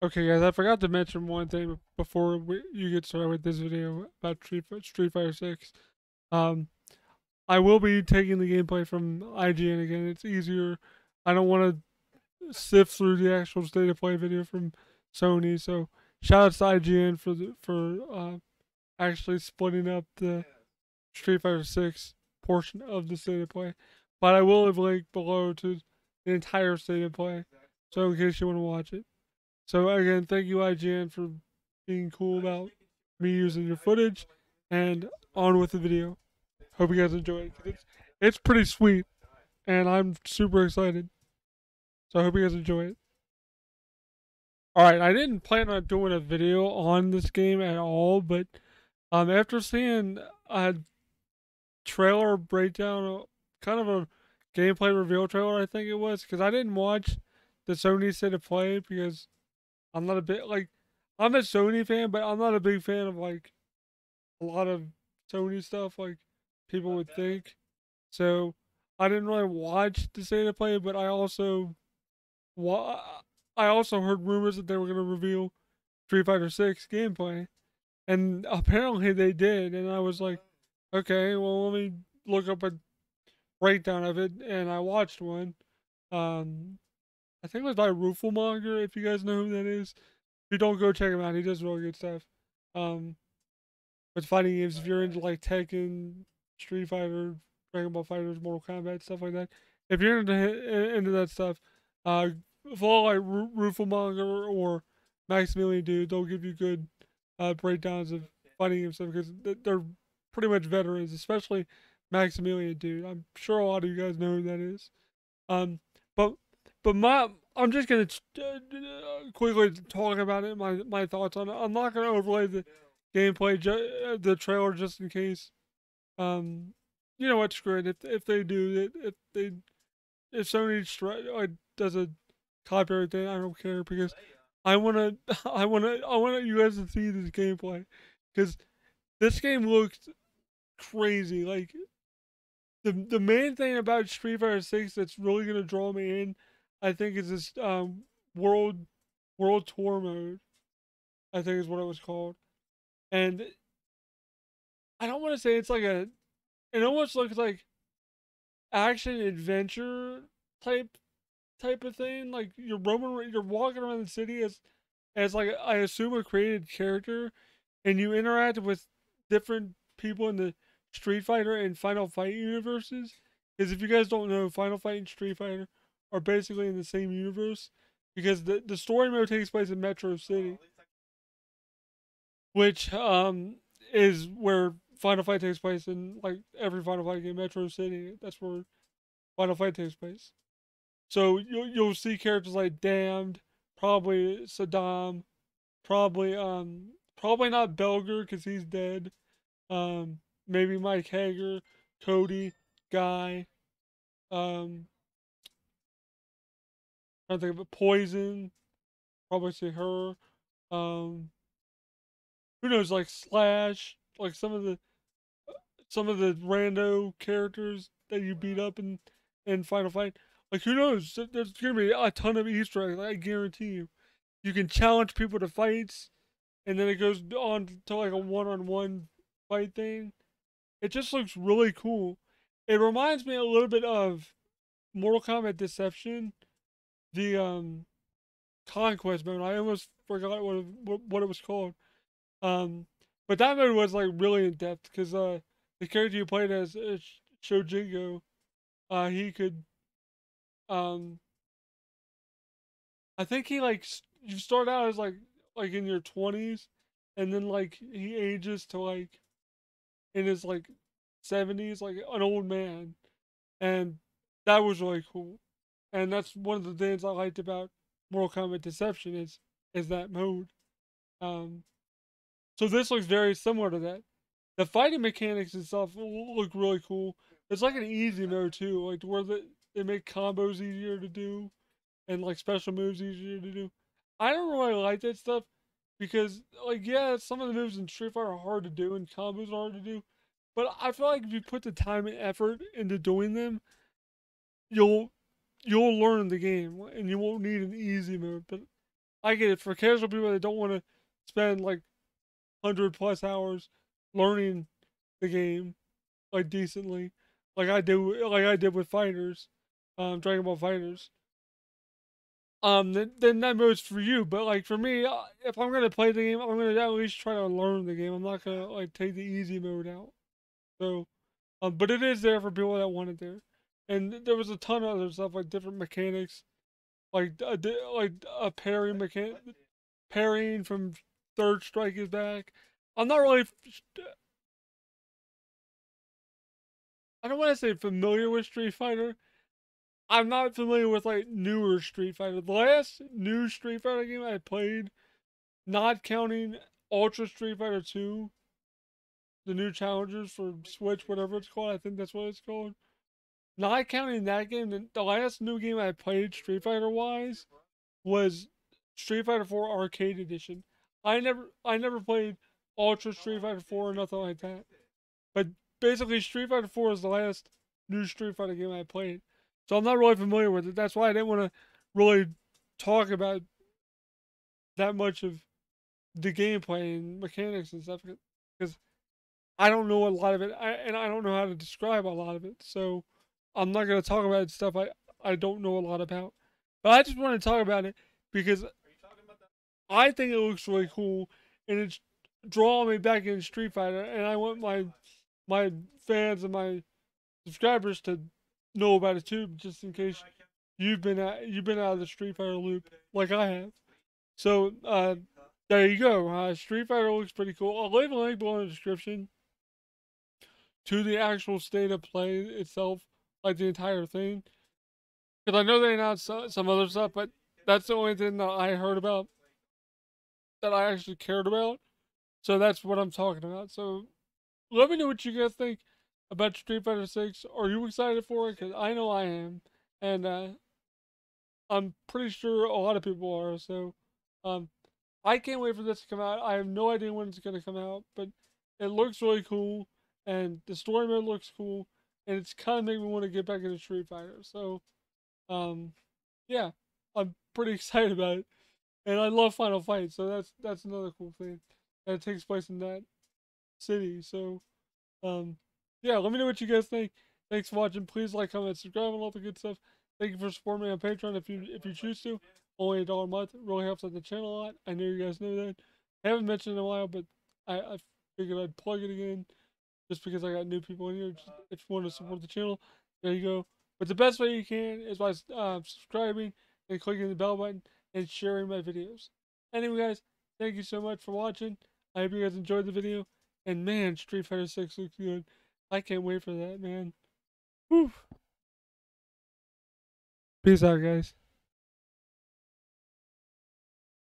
Okay, guys, I forgot to mention one thing before we, you get started with this video about Street, Street Fighter 6. Um, I will be taking the gameplay from IGN again. It's easier. I don't want to sift through the actual state of play video from Sony. So shout out to IGN for the, for uh, actually splitting up the Street Fighter 6 portion of the state of play. But I will have linked below to the entire state of play. So in case you want to watch it. So again, thank you IGN for being cool about me using your footage, and on with the video. Hope you guys enjoy it. It's, it's pretty sweet, and I'm super excited. So I hope you guys enjoy it. Alright, I didn't plan on doing a video on this game at all, but um, after seeing a trailer breakdown, kind of a gameplay reveal trailer, I think it was, because I didn't watch the Sony State of Play because I'm not a bit like I'm a Sony fan, but I'm not a big fan of like a lot of Sony stuff like people would think. So I didn't really watch the state of play, but I also wa- I also heard rumors that they were going to reveal Street Fighter 6 gameplay. And apparently they did, and I was like, okay, well let me look up a breakdown of it, and I watched one. Um, I think it was by Rooflemonger, if you guys know who that is. If you don't go check him out, he does really good stuff. Um, with fighting games, if you're into like Tekken, Street Fighter, Dragon Ball FighterZ, Mortal Kombat, stuff like that. If you're into into that stuff, uh, follow like Rooflemonger or Maximilian Dood. They'll give you good uh, breakdowns of fighting game stuff because they're pretty much veterans, especially Maximilian Dood. I'm sure a lot of you guys know who that is. Um, but my, I'm just gonna uh, quickly talk about it. My my thoughts on it. I'm not gonna overlay the gameplay, uh, the trailer, just in case. Um, you know what? Screw it. If if they do, it, if they, if Sony like, does a copyright thing, I don't care because I wanna, I wanna, I wanna you guys to see this gameplay because this game looks crazy. Like the the main thing about Street Fighter Six that's really gonna draw me in I think it's this um, world world tour mode. I think is what it was called, and I don't want to say it's like a. It almost looks like action adventure type type of thing. Like you're roaming, you're walking around the city as as like I assume a created character, and you interact with different people in the Street Fighter and Final Fight universes. Because if you guys don't know, Final Fight and Street Fighter are basically in the same universe because the the story mode takes place in Metro City, which um is where Final Fight takes place in like every Final Fight game. Metro City, that's where Final Fight takes place. So you'll you'll see characters like Damnd, probably Sodom, probably um probably not Belger because he's dead. Um, maybe Mike Haggar, Cody, Guy, um, I think of it. Poison. Probably see her. Um, who knows? Like Slash. Like some of the some of the rando characters that you beat up in in Final Fight. Like who knows? There's gonna be a ton of Easter eggs. I guarantee you. You can challenge people to fights, and then it goes on to like a one-on-one fight thing. It just looks really cool. It reminds me a little bit of Mortal Kombat Deception the um conquest mode. I almost forgot what it, what it was called. Um, but that mode was like really in depth because uh the character you played as uh, Shujinko, uh he could um I think he like you start out as like like in your twenties, and then like he ages to like in his like seventies, like an old man, and that was really cool and that's one of the things I liked about Mortal Kombat Deception is is that mode. Um, so this looks very similar to that. The fighting mechanics and stuff look really cool. It's like an easy mode too, like where the, they make combos easier to do, and like special moves easier to do. I don't really like that stuff because, like, yeah, some of the moves in Street Fighter are hard to do and combos are hard to do, but I feel like if you put the time and effort into doing them, you'll you'll learn the game and you won't need an easy mode. But I get it for casual people that don't want to spend like hundred plus hours learning the game like decently, like I do, like I did with fighters, um, Dragon Ball FighterZ. Um, then, then that mode's for you. But like for me, uh, if I'm gonna play the game, I'm gonna at least try to learn the game. I'm not gonna like take the easy mode out. So, um, but it is there for people that want it there. And there was a ton of other stuff like different mechanics, like uh, a like a parrying mechanic, parrying from third strike is back. I'm not really. I don't want to say familiar with Street Fighter. I'm not familiar with like newer Street Fighter. The last new Street Fighter game I played, not counting Ultra Street Fighter 2, the new challengers for Switch, whatever it's called. I think that's what it's called. Not counting that game, the last new game I played Street Fighter wise was Street Fighter 4 Arcade Edition. I never I never played Ultra Street Fighter 4 or nothing like that. But basically Street Fighter 4 is the last new Street Fighter game I played. So I'm not really familiar with it. That's why I didn't want to really talk about that much of the gameplay and mechanics and stuff because I don't know a lot of it, I, and I don't know how to describe a lot of it. So I'm not going to talk about stuff I I don't know a lot about. But I just want to talk about it because I think it looks really cool, and it's drawing me back in Street Fighter, and I want my my fans and my subscribers to know about it too, just in case you've been at, you've been out of the Street Fighter loop like I have. So uh, there you go. Uh, Street Fighter looks pretty cool. I'll leave a link below in the description to the actual state of play itself, like the entire thing. Because I know they announced some other stuff, but that's the only thing that I heard about that I actually cared about. So that's what I'm talking about. So let me know what you guys think about Street Fighter 6. Are you excited for it? Because I know I am. And uh, I'm pretty sure a lot of people are. So um, I can't wait for this to come out. I have no idea when it's going to come out. But it looks really cool. And the story mode looks cool. And it's kind of made me want to get back into Street Fighter. So, um, yeah, I'm pretty excited about it. And I love Final Fight. So that's that's another cool thing. That takes place in that city. So, um, yeah, let me know what you guys think. Thanks for watching. Please like, comment, subscribe, and all the good stuff. Thank you for supporting me on Patreon if you if you choose to. Only a dollar a month. Really helps out the channel a lot. I know you guys know that. I haven't mentioned in a while, but I, I figured I'd plug it again just because I got new people in here. If you want to support the channel, there you go. But the best way you can is by uh, subscribing and clicking the bell button and sharing my videos. Anyway, guys, thank you so much for watching. I hope you guys enjoyed the video. And man, Street Fighter 6 looks good. I can't wait for that, man. Whew. Peace out, guys.